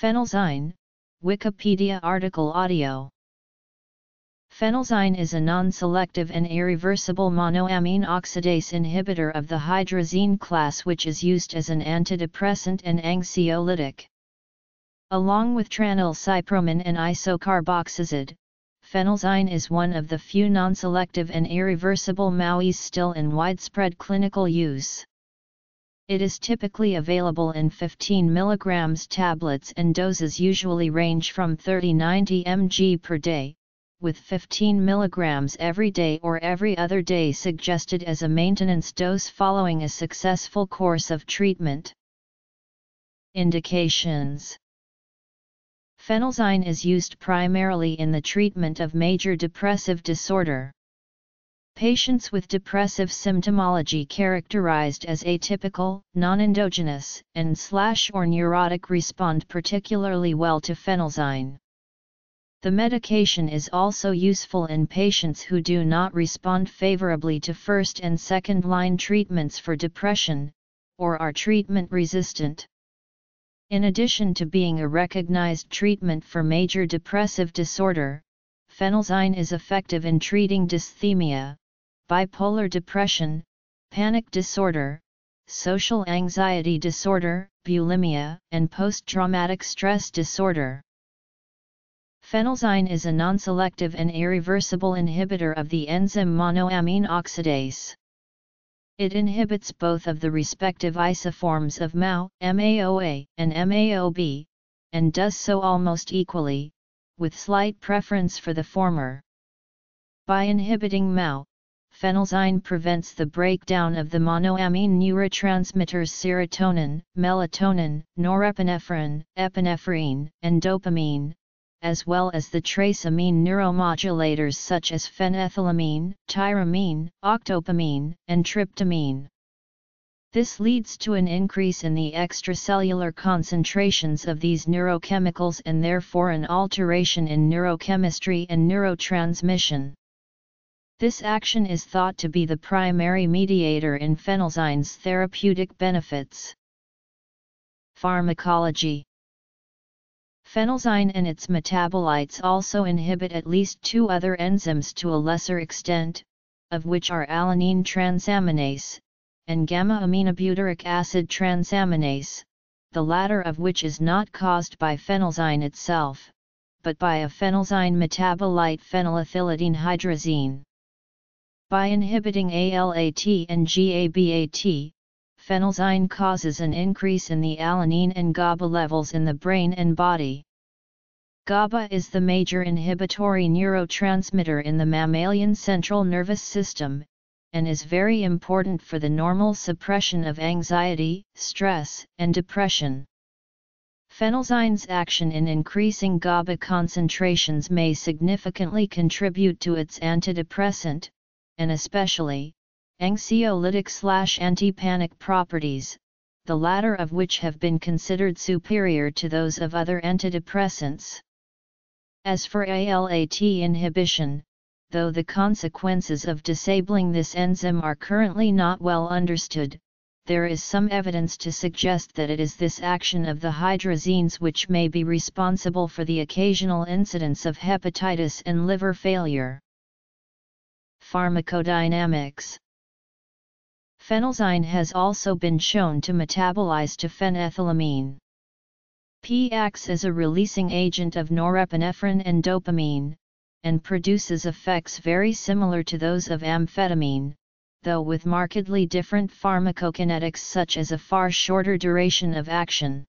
Phenelzine, Wikipedia article audio Phenelzine is a non-selective and irreversible monoamine oxidase inhibitor of the hydrazine class which is used as an antidepressant and anxiolytic. Along with tranylcypromine and isocarboxazid, phenelzine is one of the few non-selective and irreversible MAOIs still in widespread clinical use. It is typically available in 15 mg tablets and doses usually range from 30-90 mg per day, with 15 mg every day or every other day suggested as a maintenance dose following a successful course of treatment. Indications Phenelzine is used primarily in the treatment of major depressive disorder. Patients with depressive symptomology characterized as atypical, non-endogenous, and slash or neurotic respond particularly well to phenelzine. The medication is also useful in patients who do not respond favorably to first and second line treatments for depression, or are treatment resistant. In addition to being a recognized treatment for major depressive disorder, phenelzine is effective in treating dysthymia, bipolar depression, panic disorder, social anxiety disorder, bulimia, and post-traumatic stress disorder. Phenelzine is a non-selective and irreversible inhibitor of the enzyme monoamine oxidase. It inhibits both of the respective isoforms of MAO, MAOA, and MAOB, and does so almost equally, with slight preference for the former. By inhibiting MAO, phenelzine prevents the breakdown of the monoamine neurotransmitters serotonin, melatonin, norepinephrine, epinephrine, and dopamine, as well as the trace amine neuromodulators such as phenethylamine, tyramine, octopamine, and tryptamine. This leads to an increase in the extracellular concentrations of these neurochemicals and therefore an alteration in neurochemistry and neurotransmission. This action is thought to be the primary mediator in phenelzine's therapeutic benefits. Pharmacology Phenelzine and its metabolites also inhibit at least two other enzymes to a lesser extent, of which are alanine transaminase, and gamma-aminobutyric acid transaminase, the latter of which is not caused by phenelzine itself, but by a phenelzine metabolite phenylethylidene hydrazine. By inhibiting ALAT and GABAT, phenelzine causes an increase in the alanine and GABA levels in the brain and body. GABA is the major inhibitory neurotransmitter in the mammalian central nervous system, and is very important for the normal suppression of anxiety, stress, and depression. Phenelzine's action in increasing GABA concentrations may significantly contribute to its antidepressant, and especially, anxiolytic slash antipanic properties, the latter of which have been considered superior to those of other antidepressants. As for ALAT inhibition, though the consequences of disabling this enzyme are currently not well understood, there is some evidence to suggest that it is this action of the hydrazines which may be responsible for the occasional incidence of hepatitis and liver failure. Pharmacodynamics Phenelzine has also been shown to metabolize to phenethylamine. P acts as a releasing agent of norepinephrine and dopamine, and produces effects very similar to those of amphetamine, though with markedly different pharmacokinetics such as a far shorter duration of action.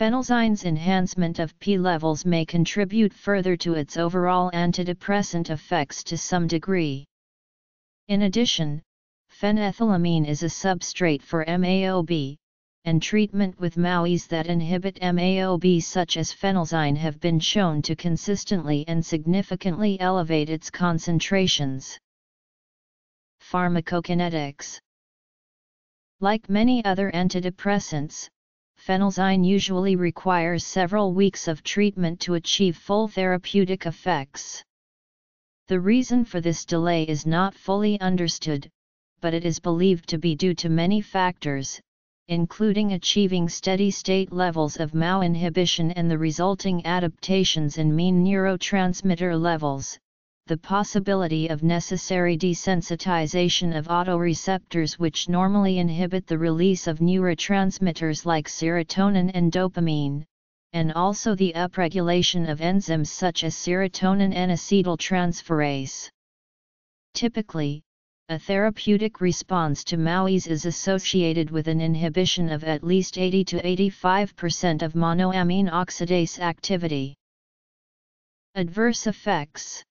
Phenelzine's enhancement of P levels may contribute further to its overall antidepressant effects to some degree. In addition, Phenethylamine is a substrate for MAOB, and treatment with MAOIs that inhibit MAOB such as phenelzine have been shown to consistently and significantly elevate its concentrations. Pharmacokinetics Like many other antidepressants, phenelzine usually requires several weeks of treatment to achieve full therapeutic effects. The reason for this delay is not fully understood, but it is believed to be due to many factors, including achieving steady-state levels of MAO inhibition and the resulting adaptations in mean neurotransmitter levels, the possibility of necessary desensitization of autoreceptors which normally inhibit the release of neurotransmitters like serotonin and dopamine, and also the upregulation of enzymes such as serotonin N-acetyltransferase. Typically, a therapeutic response to MAOIs is associated with an inhibition of at least 80 to 85% of monoamine oxidase activity. Adverse effects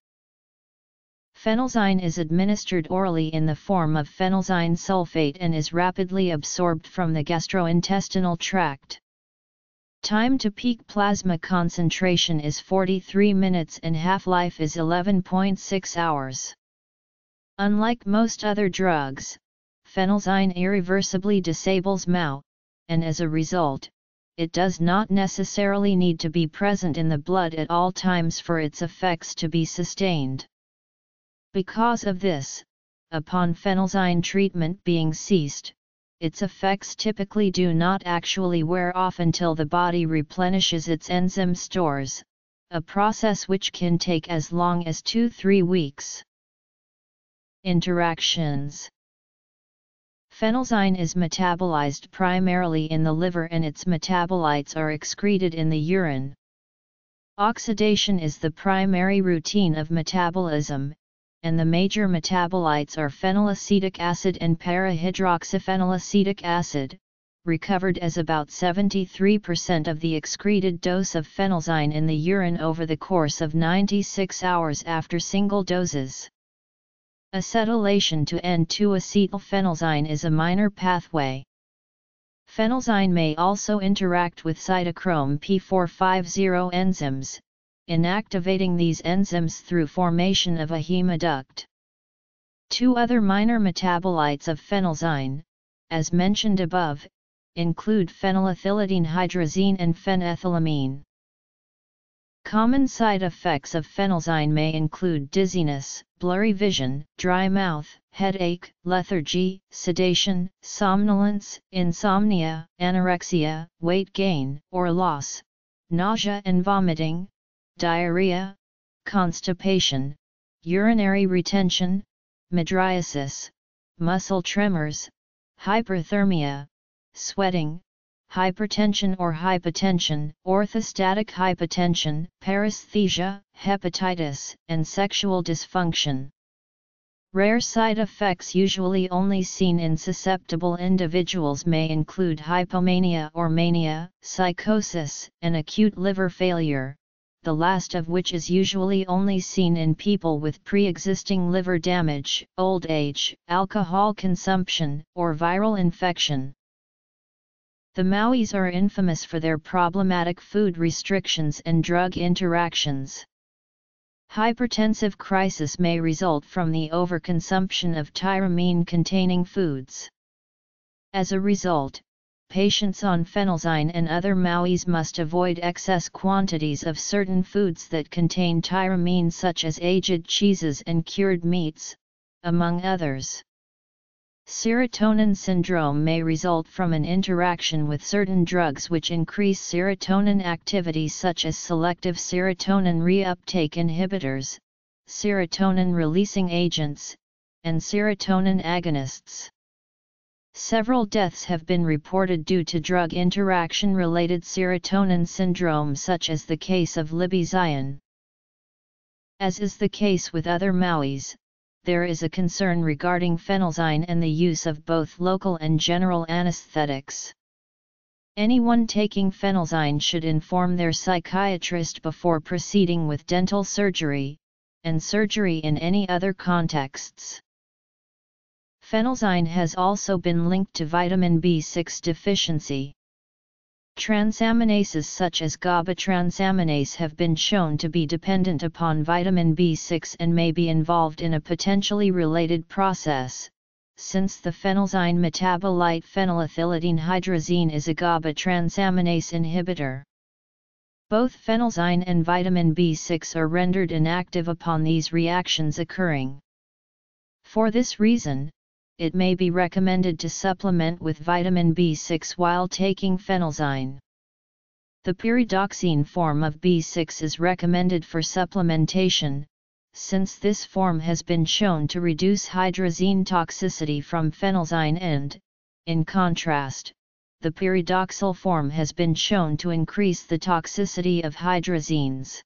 Phenelzine is administered orally in the form of phenelzine sulfate and is rapidly absorbed from the gastrointestinal tract. Time to peak plasma concentration is 43 minutes and half-life is 11.6 hours. Unlike most other drugs, phenelzine irreversibly disables MAO, and as a result, it does not necessarily need to be present in the blood at all times for its effects to be sustained. Because of this, upon phenelzine treatment being ceased, its effects typically do not actually wear off until the body replenishes its enzyme stores, a process which can take as long as 2-3 weeks. Interactions Phenelzine is metabolized primarily in the liver and its metabolites are excreted in the urine. Oxidation is the primary routine of metabolism, and the major metabolites are phenylacetic acid and para-hydroxyphenylacetic acid, recovered as about 73% of the excreted dose of phenelzine in the urine over the course of 96 hours after single doses. Acetylation to N2-acetylphenelzine is a minor pathway. Phenelzine may also interact with cytochrome P450 enzymes, inactivating these enzymes through formation of a hemoduct. Two other minor metabolites of phenelzine, as mentioned above, include phenylethylidene and phenethylamine. Common side effects of phenelzine may include dizziness, blurry vision, dry mouth, headache, lethargy, sedation, somnolence, insomnia, anorexia, weight gain or loss, nausea and vomiting, diarrhea, constipation, urinary retention, mydriasis, muscle tremors, hyperthermia, sweating, hypertension or hypotension, orthostatic hypotension, paresthesia, hepatitis, and sexual dysfunction. Rare side effects usually only seen in susceptible individuals may include hypomania or mania, psychosis, and acute liver failure, the last of which is usually only seen in people with pre-existing liver damage, old age, alcohol consumption, or viral infection. The MAOIs are infamous for their problematic food restrictions and drug interactions. Hypertensive crisis may result from the overconsumption of tyramine-containing foods. As a result, patients on phenelzine and other MAOIs must avoid excess quantities of certain foods that contain tyramine such as aged cheeses and cured meats, among others. Serotonin syndrome may result from an interaction with certain drugs which increase serotonin activity such as selective serotonin reuptake inhibitors, serotonin-releasing agents, and serotonin agonists. Several deaths have been reported due to drug interaction-related serotonin syndrome such as the case of Libby Zion. As is the case with other MAOIs, there is a concern regarding phenelzine and the use of both local and general anesthetics. Anyone taking phenelzine should inform their psychiatrist before proceeding with dental surgery, and surgery in any other contexts. Phenelzine has also been linked to vitamin B6 deficiency. Transaminases such as GABA transaminase have been shown to be dependent upon vitamin B6 and may be involved in a potentially related process, since the phenelzine metabolite phenylethylidene hydrazine is a GABA transaminase inhibitor. Both phenelzine and vitamin B6 are rendered inactive upon these reactions occurring. For this reason, it may be recommended to supplement with vitamin B6 while taking phenelzine. The pyridoxine form of B6 is recommended for supplementation, since this form has been shown to reduce hydrazine toxicity from phenelzine and, in contrast, the pyridoxal form has been shown to increase the toxicity of hydrazines.